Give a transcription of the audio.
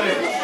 Got it.